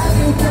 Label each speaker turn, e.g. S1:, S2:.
S1: How you